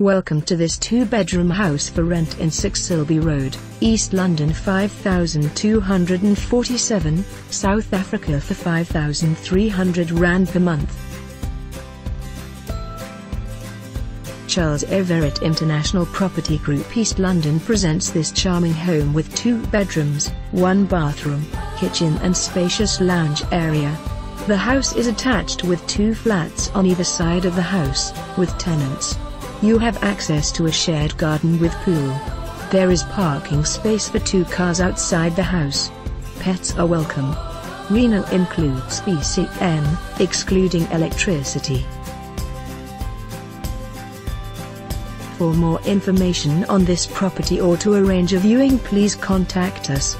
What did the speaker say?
Welcome to this two-bedroom house for rent in Saxilby Road, East London 5247, South Africa for 5300 Rand per month. Charles Everitt International Property Group East London presents this charming home with two bedrooms, one bathroom, kitchen and spacious lounge area. The house is attached with two flats on either side of the house, with tenants. You have access to a shared garden with pool. There is parking space for two cars outside the house. Pets are welcome. Reno includes ECN, excluding electricity. For more information on this property or to arrange a viewing please contact us.